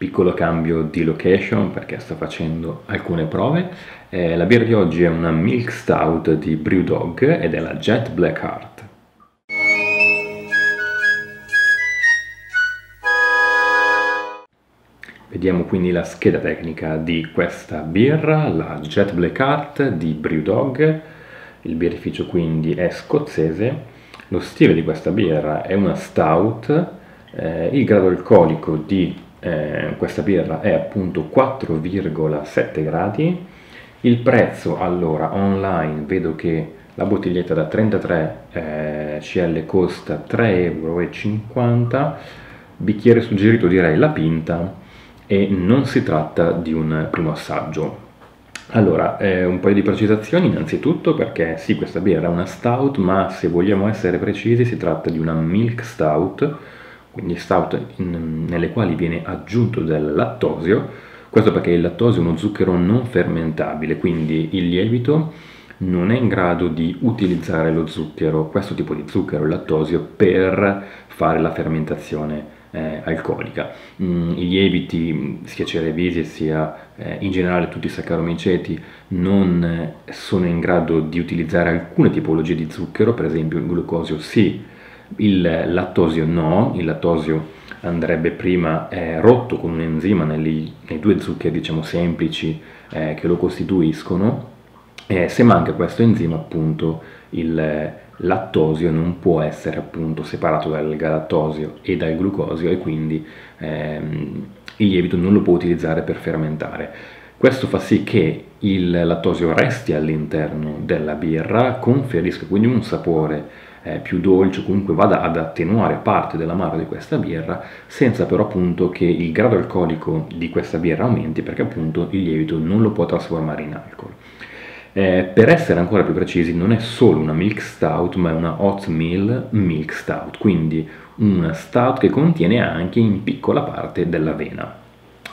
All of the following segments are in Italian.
piccolo cambio di location perché sto facendo alcune prove. Eh, la birra di oggi è una Milk Stout di Brewdog ed è la Jet Black Heart. Vediamo quindi la scheda tecnica di questa birra, la Jet Black Heart di Brewdog. Il birrificio quindi è scozzese. Lo stile di questa birra è una stout. Eh, il grado alcolico di eh, questa birra è appunto 4,7 gradi. Il prezzo allora online vedo che la bottiglietta da 33 eh, CL costa 3,50 euro, bicchiere suggerito direi la pinta e non si tratta di un primo assaggio. Allora, eh, un paio di precisazioni innanzitutto perché sì, questa birra è una stout, ma se vogliamo essere precisi si tratta di una milk stout, quindi stout in, nelle quali viene aggiunto del lattosio, questo perché il lattosio è uno zucchero non fermentabile, quindi il lievito non è in grado di utilizzare lo zucchero, questo tipo di zucchero, il lattosio, per fare la fermentazione eh, alcolica. Mm, I lieviti, sia cerevisi sia eh, in generale tutti i saccaromiceti, non eh, sono in grado di utilizzare alcune tipologie di zucchero, per esempio il glucosio sì, il lattosio no, il lattosio andrebbe prima eh, rotto con un enzima nei, nei due zuccheri diciamo semplici eh, che lo costituiscono eh, se manca questo enzima appunto il lattosio non può essere appunto separato dal galattosio e dal glucosio e quindi ehm, il lievito non lo può utilizzare per fermentare. Questo fa sì che il lattosio resti all'interno della birra, conferisca quindi un sapore eh, più dolce, comunque vada ad attenuare parte dell'amaro di questa birra, senza però appunto che il grado alcolico di questa birra aumenti perché appunto il lievito non lo può trasformare in alcol. Eh, per essere ancora più precisi, non è solo una milk stout, ma è una oatmeal milk stout, quindi una stout che contiene anche in piccola parte dell'avena.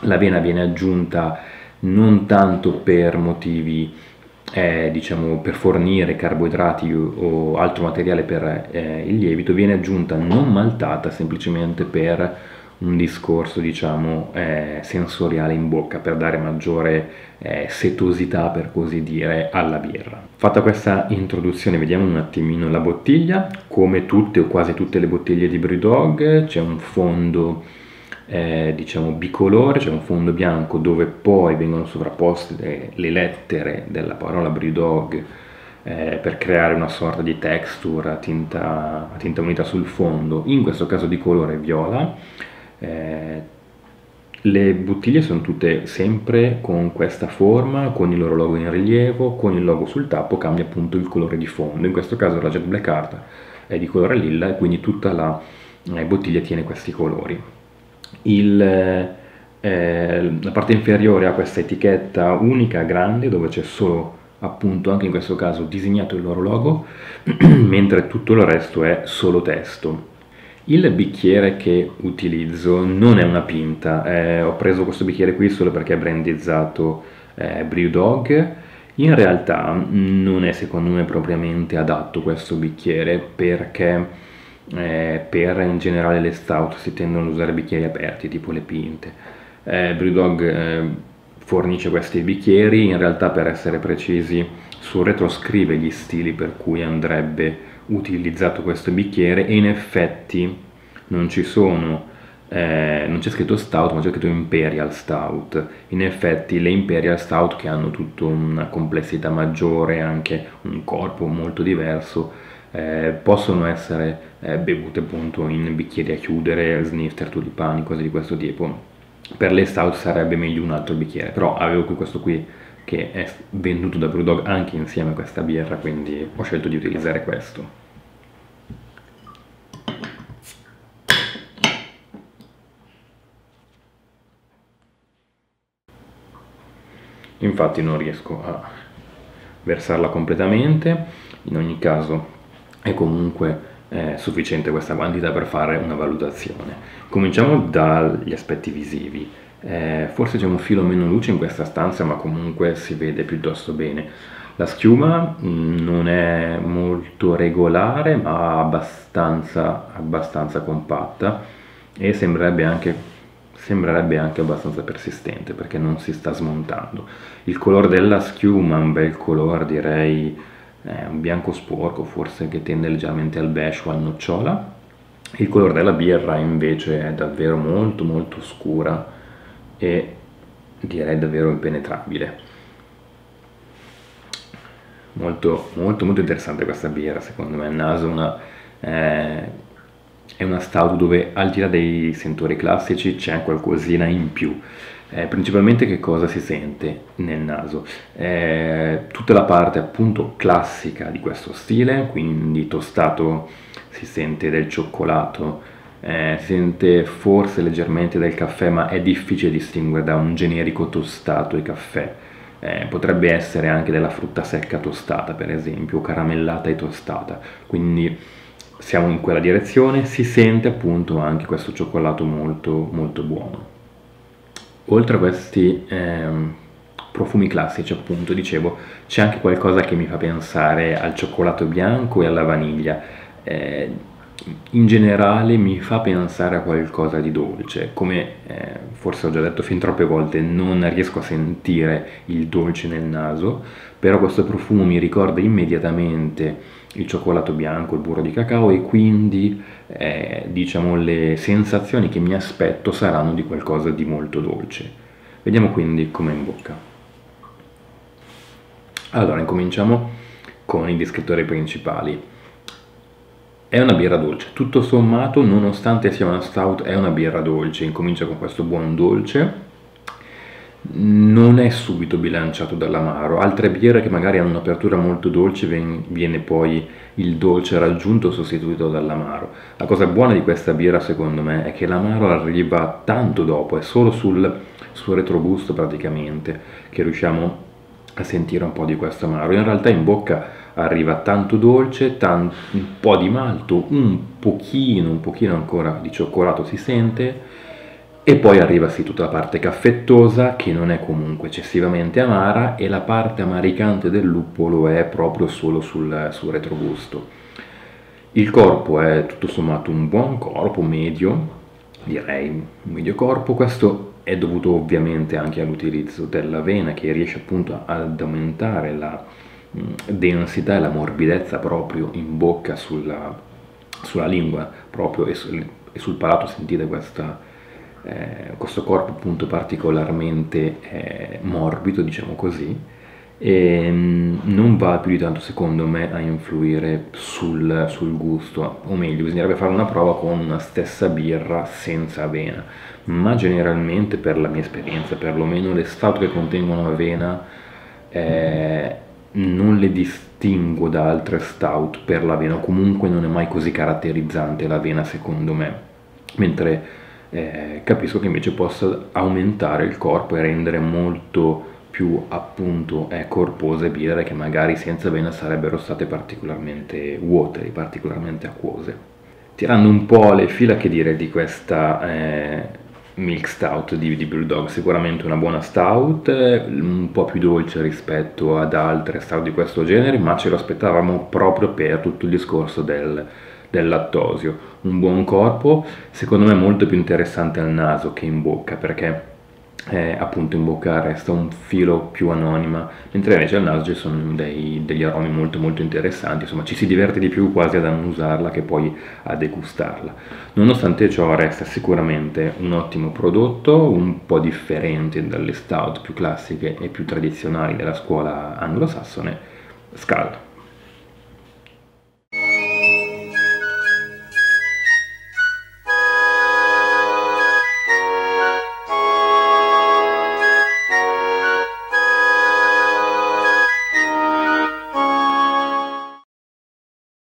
L'avena viene aggiunta non tanto per motivi eh, diciamo, per fornire carboidrati o altro materiale per eh, il lievito, viene aggiunta non maltata semplicemente per un discorso diciamo eh, sensoriale in bocca per dare maggiore eh, setosità per così dire alla birra. Fatta questa introduzione vediamo un attimino la bottiglia, come tutte o quasi tutte le bottiglie di Brewdog c'è un fondo eh, diciamo bicolore, c'è un fondo bianco dove poi vengono sovrapposte le, le lettere della parola Brewdog eh, per creare una sorta di texture a tinta, a tinta unita sul fondo, in questo caso di colore viola eh, le bottiglie sono tutte sempre con questa forma, con il loro logo in rilievo, con il logo sul tappo cambia appunto il colore di fondo. In questo caso la Jet Black Art è di colore lilla e quindi tutta la eh, bottiglia tiene questi colori. Il, eh, la parte inferiore ha questa etichetta unica, grande, dove c'è solo appunto anche in questo caso disegnato il loro logo, mentre tutto il resto è solo testo. Il bicchiere che utilizzo non è una pinta, eh, ho preso questo bicchiere qui solo perché è brandizzato eh, Brewdog, in realtà non è secondo me propriamente adatto questo bicchiere perché eh, per in generale le stout si tendono ad usare bicchieri aperti tipo le pinte. Eh, Brewdog eh, fornisce questi bicchieri, in realtà per essere precisi sul retro scrive gli stili per cui andrebbe utilizzato questo bicchiere e in effetti non ci sono eh, non c'è scritto stout ma c'è scritto imperial stout in effetti le imperial stout che hanno tutta una complessità maggiore anche un corpo molto diverso eh, possono essere eh, bevute appunto in bicchieri a chiudere snifter tulipani cose di questo tipo per le stout sarebbe meglio un altro bicchiere però avevo qui questo qui che è venduto da Brewdog anche insieme a questa birra, quindi ho scelto di utilizzare questo. Infatti non riesco a versarla completamente, in ogni caso è comunque eh, sufficiente questa quantità per fare una valutazione. Cominciamo dagli aspetti visivi. Eh, forse c'è un filo meno luce in questa stanza, ma comunque si vede piuttosto bene. La schiuma mm, non è molto regolare, ma abbastanza, abbastanza compatta e sembrerebbe anche sembrerebbe anche abbastanza persistente perché non si sta smontando. Il colore della schiuma è un bel colore, direi eh, un bianco sporco, forse che tende leggermente al beige o al nocciola. Il colore della birra invece è davvero molto molto scura e direi davvero impenetrabile. Molto, molto, molto interessante questa birra, secondo me. Il naso una, eh, è una stout dove al di là dei sentori classici c'è qualcosina in più. Eh, principalmente che cosa si sente nel naso? Eh, tutta la parte appunto classica di questo stile, quindi tostato si sente del cioccolato, eh, si sente forse leggermente del caffè, ma è difficile distinguere da un generico tostato e caffè. Eh, potrebbe essere anche della frutta secca tostata, per esempio, caramellata e tostata. Quindi siamo in quella direzione, si sente appunto anche questo cioccolato molto molto buono. Oltre a questi ehm, profumi classici, appunto, dicevo, c'è anche qualcosa che mi fa pensare al cioccolato bianco e alla vaniglia. Eh, in generale mi fa pensare a qualcosa di dolce, come eh, forse ho già detto fin troppe volte, non riesco a sentire il dolce nel naso, però questo profumo mi ricorda immediatamente il cioccolato bianco, il burro di cacao e quindi eh, diciamo le sensazioni che mi aspetto saranno di qualcosa di molto dolce. Vediamo quindi com'è in bocca. Allora, incominciamo con i descrittori principali. È una birra dolce, tutto sommato, nonostante sia una stout, è una birra dolce, incomincia con questo buon dolce, non è subito bilanciato dall'amaro. Altre birre che magari hanno un'apertura molto dolce viene poi il dolce raggiunto sostituito dall'amaro. La cosa buona di questa birra secondo me è che l'amaro arriva tanto dopo, è solo sul, sul retrogusto praticamente che riusciamo a sentire un po' di questo amaro. In realtà in bocca arriva tanto dolce, tanto, un po' di malto, un pochino, un pochino ancora di cioccolato si sente e poi arriva sì tutta la parte caffettosa che non è comunque eccessivamente amara e la parte amaricante del luppolo è proprio solo sul, sul retrogusto. Il corpo è tutto sommato un buon corpo, medio, direi un medio corpo, questo è dovuto ovviamente anche all'utilizzo dell'avena che riesce appunto ad aumentare la densità e la morbidezza proprio in bocca sulla, sulla lingua proprio e sul, e sul palato sentite questa eh, questo corpo appunto particolarmente eh, morbido, diciamo così, e mm, non va più di tanto secondo me a influire sul, sul, gusto, o meglio, bisognerebbe fare una prova con una stessa birra senza avena, ma generalmente per la mia esperienza, perlomeno le stout che contengono avena, eh, non le distingo da altre stout per l'avena, comunque non è mai così caratterizzante l'avena secondo me, mentre eh, capisco che invece possa aumentare il corpo e rendere molto più appunto eh, corpose birre che magari senza avena sarebbero state particolarmente watery, particolarmente acquose. Tirando un po' le fila che dire di questa eh, milk stout di, di Brewdog, sicuramente una buona stout, un po' più dolce rispetto ad altre stout di questo genere, ma ce lo aspettavamo proprio per tutto il discorso del, del lattosio. Un buon corpo, secondo me molto più interessante al naso che in bocca, perché eh, appunto in bocca resta un filo più anonima, mentre invece al naso ci sono dei, degli aromi molto molto interessanti, insomma ci si diverte di più quasi ad annusarla che poi a degustarla. Nonostante ciò resta sicuramente un ottimo prodotto, un po' differente dalle stout più classiche e più tradizionali della scuola anglosassone, scaldo.